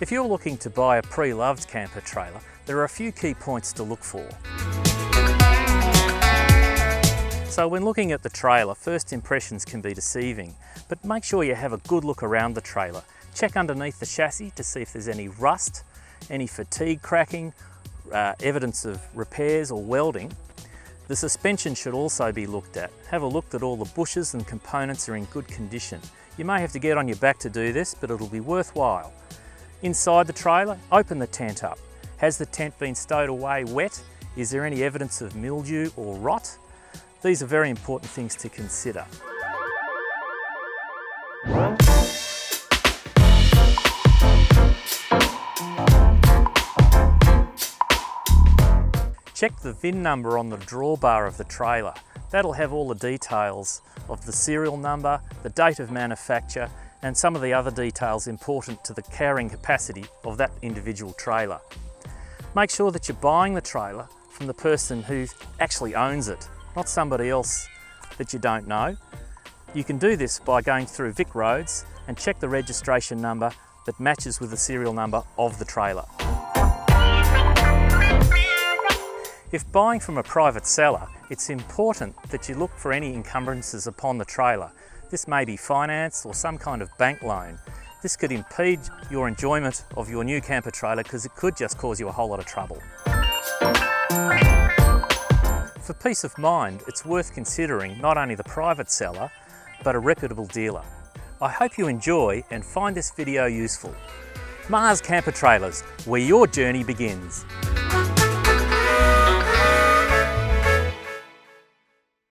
If you're looking to buy a pre-loved camper trailer, there are a few key points to look for. So when looking at the trailer, first impressions can be deceiving, but make sure you have a good look around the trailer. Check underneath the chassis to see if there's any rust, any fatigue cracking, uh, evidence of repairs or welding. The suspension should also be looked at. Have a look that all the bushes and components are in good condition. You may have to get on your back to do this, but it'll be worthwhile. Inside the trailer, open the tent up. Has the tent been stowed away wet? Is there any evidence of mildew or rot? These are very important things to consider. Check the VIN number on the drawbar of the trailer. That'll have all the details of the serial number, the date of manufacture, and some of the other details important to the carrying capacity of that individual trailer. Make sure that you're buying the trailer from the person who actually owns it, not somebody else that you don't know. You can do this by going through VicRoads and check the registration number that matches with the serial number of the trailer. If buying from a private seller, it's important that you look for any encumbrances upon the trailer this may be finance or some kind of bank loan. This could impede your enjoyment of your new camper trailer because it could just cause you a whole lot of trouble. For peace of mind, it's worth considering not only the private seller, but a reputable dealer. I hope you enjoy and find this video useful. Mars Camper Trailers, where your journey begins.